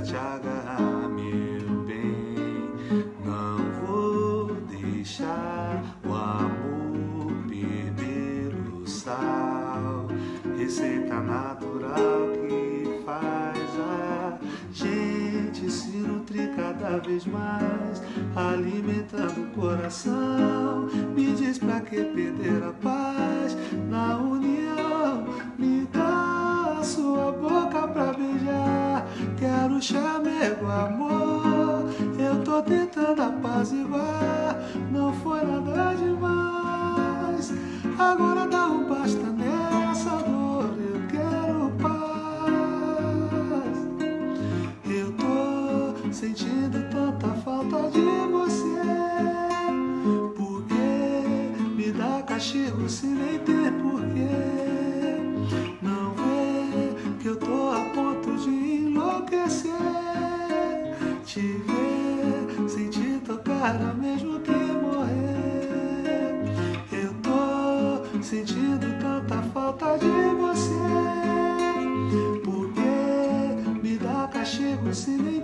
te agarrar, meu bem. Não vou deixar o amor perder o sal. Receita natural que faz a gente se nutrir cada vez mais, alimentando o coração. Me diz pra que perder Quero chamego, amor. Eu tô tentando apaziguar. Não foi nada demais. Agora dá um basta nessa dor. Eu quero paz. Eu tô sentindo tanta falta de você. Porque me dá castigo se nem ter porquê. Não vê que eu tô a ponto de enlouquecer. Te ver, sem te tocar, é mesmo que morrer. Eu tô sentindo tanta falta de você. Porque me dá castigo se nem